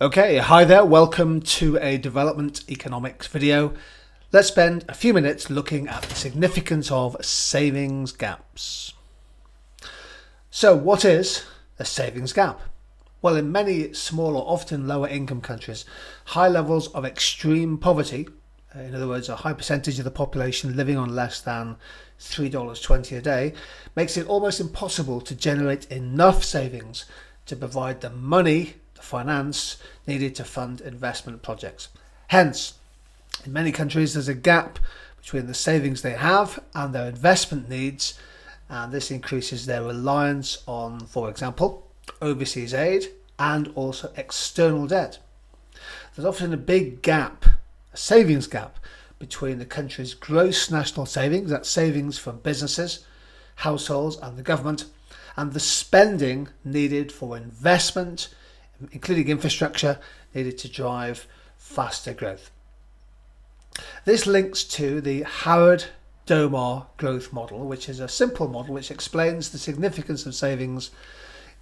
Okay, hi there, welcome to a development economics video. Let's spend a few minutes looking at the significance of savings gaps. So, what is a savings gap? Well, in many small or often lower income countries, high levels of extreme poverty, in other words, a high percentage of the population living on less than $3.20 a day, makes it almost impossible to generate enough savings to provide the money finance needed to fund investment projects. Hence, in many countries, there's a gap between the savings they have and their investment needs, and this increases their reliance on, for example, overseas aid and also external debt. There's often a big gap, a savings gap, between the country's gross national savings, that's savings from businesses, households, and the government, and the spending needed for investment including infrastructure needed to drive faster growth. This links to the Howard Domar growth model, which is a simple model which explains the significance of savings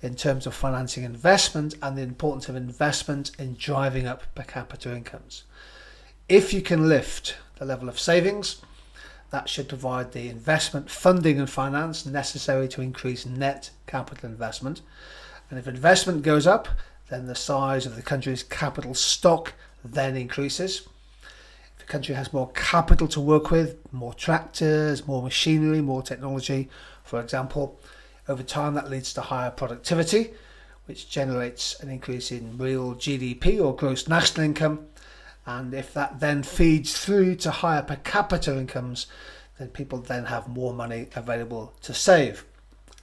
in terms of financing investment and the importance of investment in driving up per capita incomes. If you can lift the level of savings, that should provide the investment funding and finance necessary to increase net capital investment. And if investment goes up, then the size of the country's capital stock then increases. If the country has more capital to work with, more tractors, more machinery, more technology, for example, over time that leads to higher productivity, which generates an increase in real GDP or gross national income. And if that then feeds through to higher per capita incomes, then people then have more money available to save.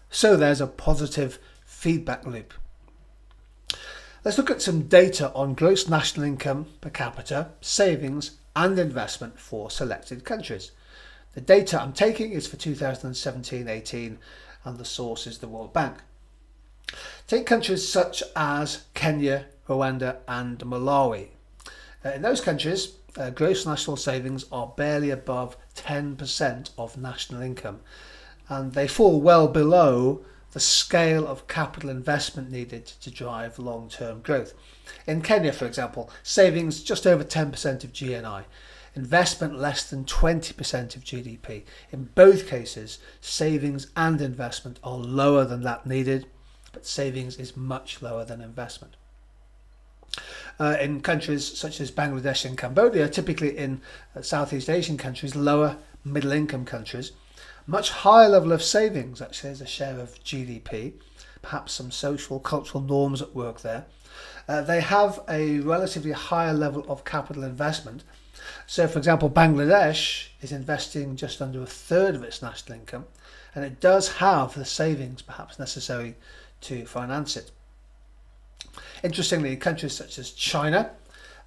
So there's a positive feedback loop. Let's look at some data on gross national income per capita, savings and investment for selected countries. The data I'm taking is for 2017-18 and the source is the World Bank. Take countries such as Kenya, Rwanda and Malawi. Uh, in those countries, uh, gross national savings are barely above 10% of national income and they fall well below the scale of capital investment needed to drive long term growth. In Kenya, for example, savings just over 10% of GNI, investment less than 20% of GDP. In both cases, savings and investment are lower than that needed, but savings is much lower than investment. Uh, in countries such as Bangladesh and Cambodia, typically in uh, Southeast Asian countries, lower middle income countries, much higher level of savings actually as a share of GDP, perhaps some social, cultural norms at work there. Uh, they have a relatively higher level of capital investment. So, for example, Bangladesh is investing just under a third of its national income, and it does have the savings perhaps necessary to finance it. Interestingly, in countries such as China,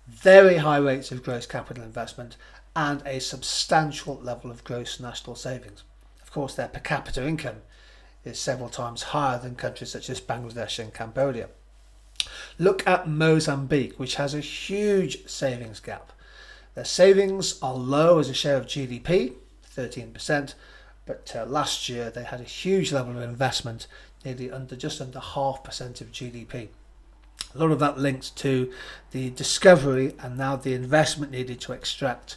very high rates of gross capital investment and a substantial level of gross national savings course, their per capita income is several times higher than countries such as Bangladesh and Cambodia. Look at Mozambique, which has a huge savings gap. Their savings are low as a share of GDP, 13%, but uh, last year they had a huge level of investment, nearly under just under half percent of GDP. A lot of that linked to the discovery and now the investment needed to extract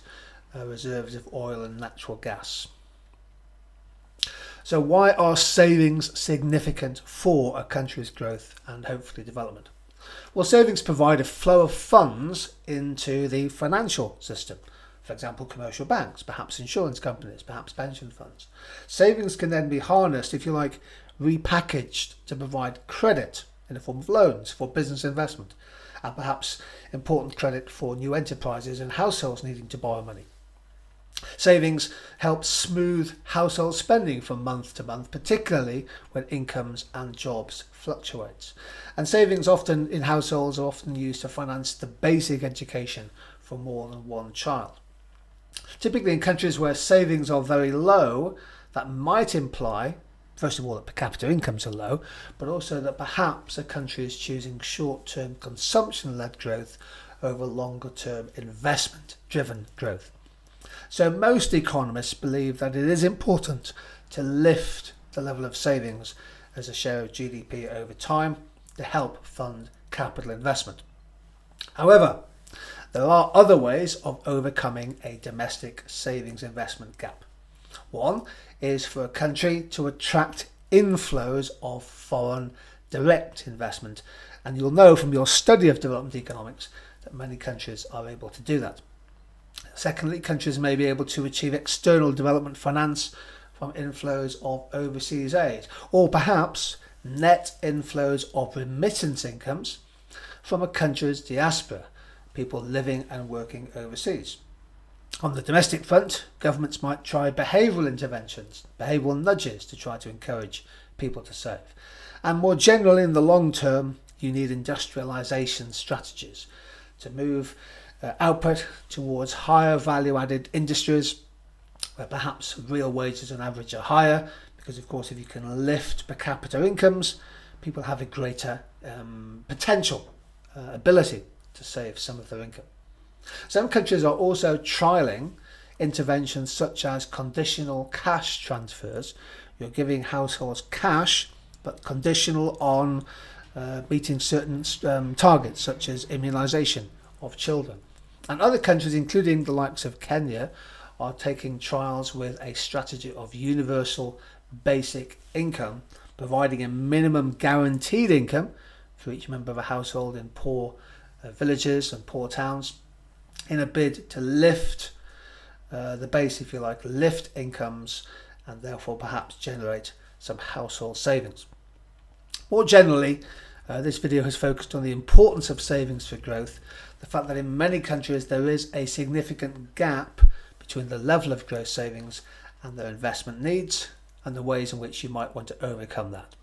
uh, reserves of oil and natural gas. So, why are savings significant for a country's growth and hopefully development? Well, savings provide a flow of funds into the financial system. For example, commercial banks, perhaps insurance companies, perhaps pension funds. Savings can then be harnessed, if you like, repackaged to provide credit in the form of loans for business investment, and perhaps important credit for new enterprises and households needing to borrow money. Savings help smooth household spending from month to month, particularly when incomes and jobs fluctuate. And savings often in households are often used to finance the basic education for more than one child. Typically in countries where savings are very low, that might imply first of all that per capita incomes are low, but also that perhaps a country is choosing short-term consumption-led growth over longer-term investment-driven growth. So most economists believe that it is important to lift the level of savings as a share of GDP over time to help fund capital investment. However, there are other ways of overcoming a domestic savings investment gap. One is for a country to attract inflows of foreign direct investment. And you'll know from your study of development economics that many countries are able to do that. Secondly, countries may be able to achieve external development finance from inflows of overseas aid, or perhaps net inflows of remittance incomes from a country's diaspora, people living and working overseas. On the domestic front, governments might try behavioural interventions, behavioural nudges to try to encourage people to save. And more generally, in the long term, you need industrialisation strategies to move uh, output towards higher value added industries where perhaps real wages on average are higher because of course if you can lift per capita incomes people have a greater um, potential uh, ability to save some of their income. Some countries are also trialing interventions such as conditional cash transfers. You're giving households cash but conditional on uh, meeting certain um, targets such as immunisation of children and other countries, including the likes of Kenya, are taking trials with a strategy of universal basic income, providing a minimum guaranteed income for each member of a household in poor uh, villages and poor towns in a bid to lift uh, the base, if you like, lift incomes and therefore perhaps generate some household savings. More generally, uh, this video has focused on the importance of savings for growth, the fact that in many countries there is a significant gap between the level of gross savings and their investment needs, and the ways in which you might want to overcome that.